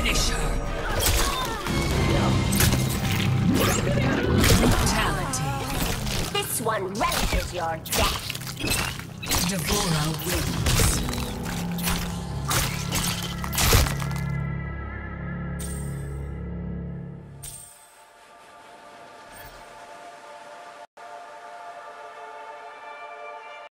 Finish her. Brutality. This one relishes your death. Devora wins.